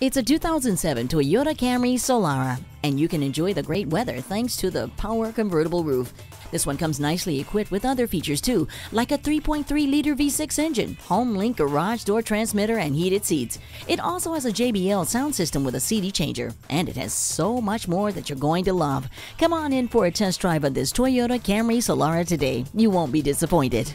It's a 2007 Toyota Camry Solara, and you can enjoy the great weather thanks to the power convertible roof. This one comes nicely equipped with other features too, like a 3.3 liter V6 engine, home link garage door transmitter, and heated seats. It also has a JBL sound system with a CD changer, and it has so much more that you're going to love. Come on in for a test drive of this Toyota Camry Solara today. You won't be disappointed.